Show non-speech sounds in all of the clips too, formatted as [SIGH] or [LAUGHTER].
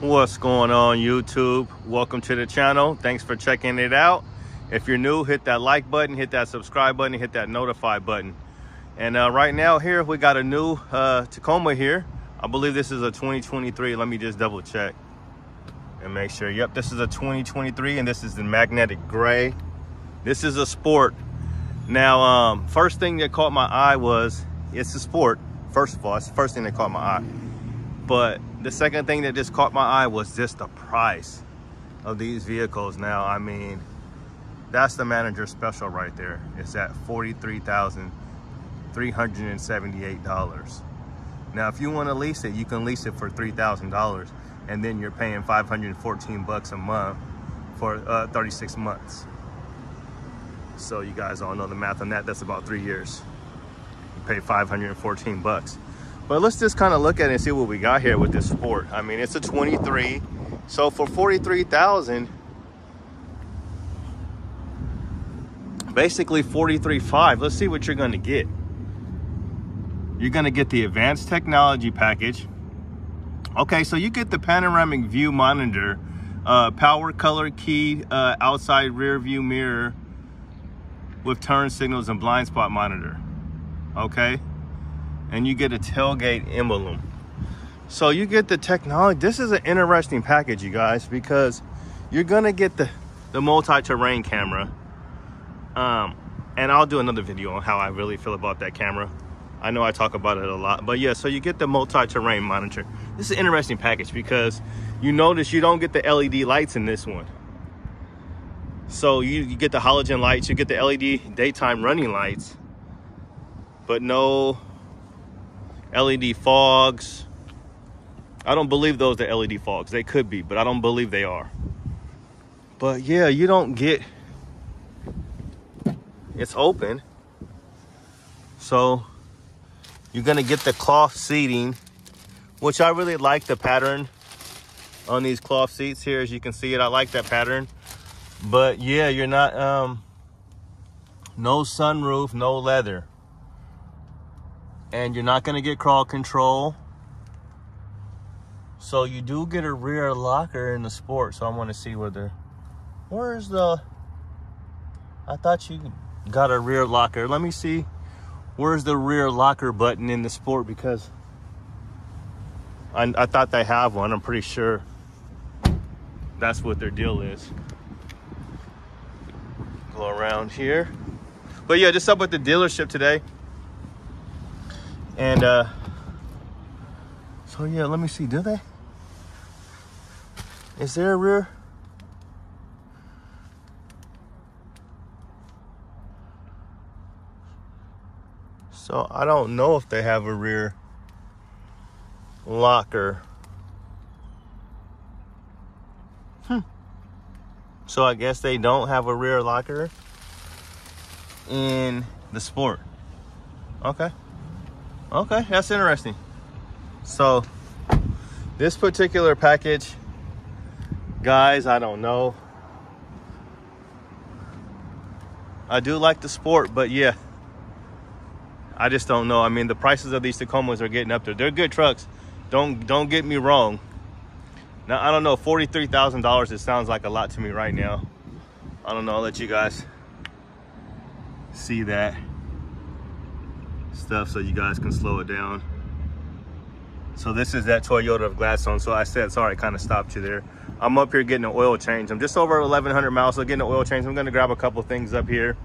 What's going on YouTube? Welcome to the channel. Thanks for checking it out. If you're new, hit that like button, hit that subscribe button, hit that notify button. And uh, right now here, we got a new uh, Tacoma here. I believe this is a 2023. Let me just double check and make sure. Yep, this is a 2023 and this is the magnetic gray. This is a sport. Now, um, first thing that caught my eye was, it's a sport. First of all, it's the first thing that caught my eye. But the second thing that just caught my eye was just the price of these vehicles. Now, I mean, that's the manager special right there. It's at $43,378. Now, if you want to lease it, you can lease it for $3,000 and then you're paying 514 bucks a month for uh, 36 months. So you guys all know the math on that. That's about three years. You pay 514 bucks. But let's just kind of look at it and see what we got here with this Sport. I mean, it's a 23. So for 43,000, basically 43.5. Let's see what you're going to get. You're going to get the advanced technology package. Okay, so you get the panoramic view monitor, uh, power color key, uh, outside rear view mirror with turn signals and blind spot monitor. Okay and you get a tailgate emblem. So you get the technology. This is an interesting package, you guys, because you're gonna get the, the multi-terrain camera. Um, and I'll do another video on how I really feel about that camera. I know I talk about it a lot, but yeah, so you get the multi-terrain monitor. This is an interesting package because you notice you don't get the LED lights in this one. So you, you get the halogen lights, you get the LED daytime running lights, but no LED fogs. I don't believe those are LED fogs. They could be, but I don't believe they are. But yeah, you don't get, it's open. So you're gonna get the cloth seating, which I really like the pattern on these cloth seats here. As you can see it, I like that pattern. But yeah, you're not, um, no sunroof, no leather and you're not going to get crawl control. So you do get a rear locker in the sport. So I want to see whether, where's the, I thought you got a rear locker. Let me see, where's the rear locker button in the sport because I, I thought they have one. I'm pretty sure that's what their deal is. Go around here. But yeah, just up at the dealership today. And uh, so yeah, let me see, do they? Is there a rear? So I don't know if they have a rear locker. Hmm. So I guess they don't have a rear locker in the sport. Okay. Okay, that's interesting. So this particular package, guys, I don't know. I do like the sport, but yeah, I just don't know. I mean, the prices of these Tacomas are getting up there. They're good trucks. Don't don't get me wrong. Now I don't know, forty-three thousand dollars. It sounds like a lot to me right now. I don't know. I'll let you guys see that stuff so you guys can slow it down. So this is that Toyota of Gladstone. So I said, sorry, I kind of stopped you there. I'm up here getting an oil change. I'm just over 1,100 miles, so getting an oil change. I'm gonna grab a couple things up here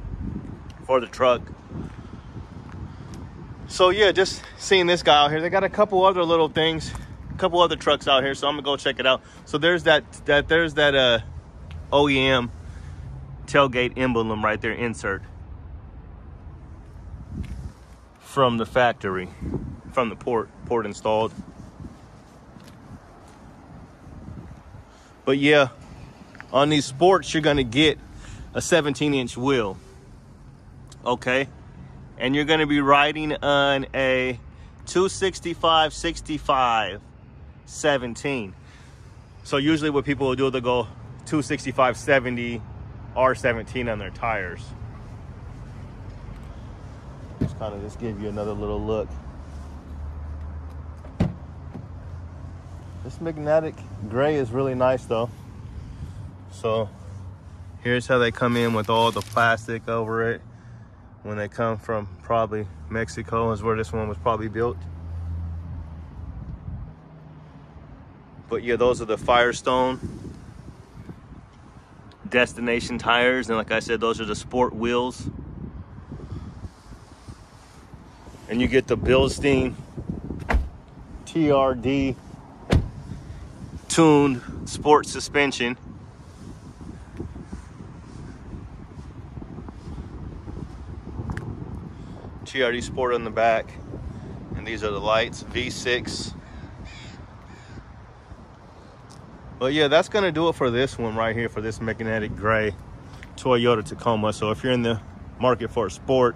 for the truck. So yeah, just seeing this guy out here. They got a couple other little things, a couple other trucks out here. So I'm gonna go check it out. So there's that, that there's that uh, OEM tailgate emblem right there, insert from the factory, from the port, port installed. But yeah, on these sports, you're gonna get a 17 inch wheel, okay? And you're gonna be riding on a 265, 65, 17. So usually what people will do, they'll go 265, 70, R17 on their tires kind of just give you another little look. This magnetic gray is really nice though. So here's how they come in with all the plastic over it when they come from probably Mexico is where this one was probably built. But yeah, those are the Firestone destination tires. And like I said, those are the sport wheels. And you get the Bilstein TRD tuned sport suspension. TRD Sport on the back. And these are the lights, V6. But yeah, that's gonna do it for this one right here, for this magnetic gray Toyota Tacoma. So if you're in the market for a sport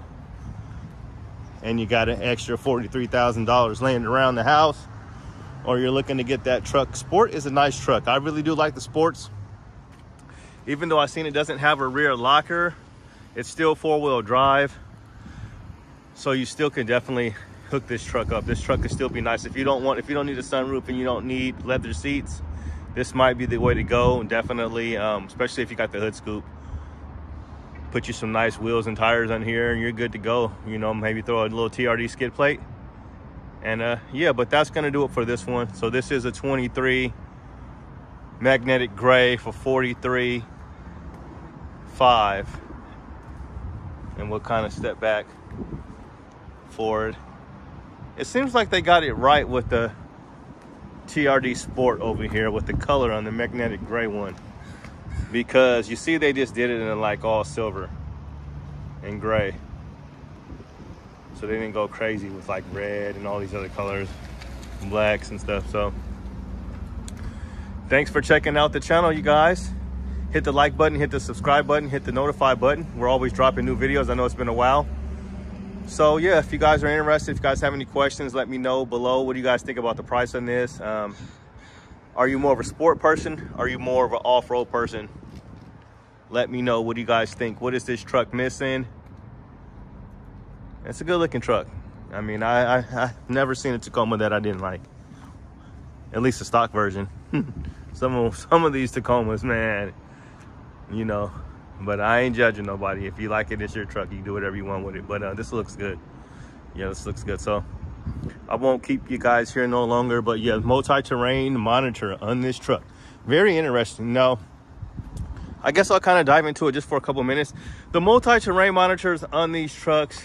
and you got an extra $43,000 laying around the house, or you're looking to get that truck, Sport is a nice truck. I really do like the Sports. Even though I've seen it doesn't have a rear locker, it's still four-wheel drive. So you still can definitely hook this truck up. This truck could still be nice. If you don't want, if you don't need a sunroof and you don't need leather seats, this might be the way to go. And definitely, um, especially if you got the hood scoop. Put you some nice wheels and tires on here and you're good to go. You know, maybe throw a little TRD skid plate. And uh, yeah, but that's gonna do it for this one. So this is a 23 magnetic gray for 43 5 and we'll kind of step back forward it seems like they got it right with the TRD Sport over here with the color on the magnetic gray one. Because you see they just did it in like all silver and gray. So they didn't go crazy with like red and all these other colors, and blacks and stuff. So thanks for checking out the channel, you guys. Hit the like button, hit the subscribe button, hit the notify button. We're always dropping new videos. I know it's been a while. So yeah, if you guys are interested, if you guys have any questions, let me know below. What do you guys think about the price on this? Um, are you more of a sport person? Are you more of an off-road person? Let me know. What do you guys think? What is this truck missing? It's a good looking truck. I mean, I, I, I've never seen a Tacoma that I didn't like. At least the stock version. [LAUGHS] some of some of these Tacomas, man, you know, but I ain't judging nobody. If you like it, it's your truck. You do whatever you want with it. But uh, this looks good. Yeah, this looks good. So I won't keep you guys here no longer. But yeah, multi-terrain monitor on this truck. Very interesting. Now, I guess I'll kind of dive into it just for a couple minutes. The multi-terrain monitors on these trucks,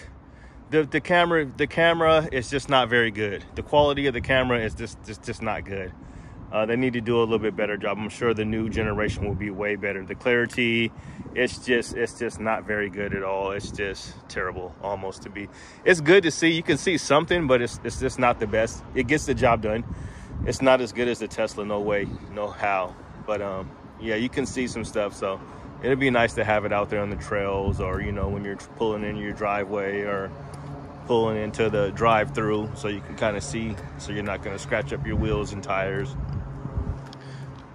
the, the camera the camera is just not very good. The quality of the camera is just just, just not good. Uh, they need to do a little bit better job. I'm sure the new generation will be way better. The clarity, it's just it's just not very good at all. It's just terrible almost to be. It's good to see. You can see something, but it's it's just not the best. It gets the job done. It's not as good as the Tesla, no way, no how. But um, yeah, you can see some stuff. So it'd be nice to have it out there on the trails, or you know when you're pulling in your driveway, or pulling into the drive-through, so you can kind of see, so you're not going to scratch up your wheels and tires.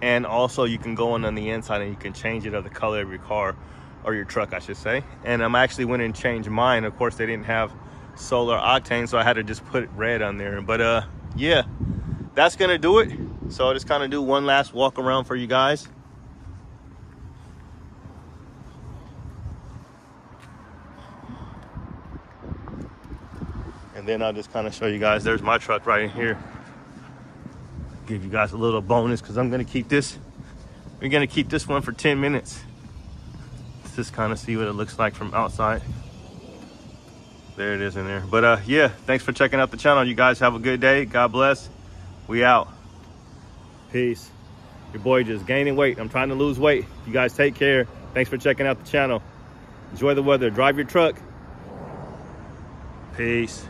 And also you can go in on the inside and you can change it of the color of your car or your truck I should say. And I'm actually went and changed mine. Of course they didn't have solar octane so I had to just put red on there. But uh yeah that's gonna do it. So I'll just kind of do one last walk around for you guys and then I'll just kind of show you guys there's my truck right in here give you guys a little bonus because I'm gonna keep this. We're gonna keep this one for 10 minutes. Let's just kind of see what it looks like from outside. There it is in there. But uh, yeah, thanks for checking out the channel. You guys have a good day. God bless. We out. Peace. Your boy just gaining weight. I'm trying to lose weight. You guys take care. Thanks for checking out the channel. Enjoy the weather. Drive your truck. Peace.